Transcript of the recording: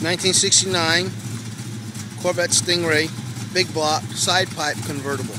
1969 Corvette Stingray big block side pipe convertible.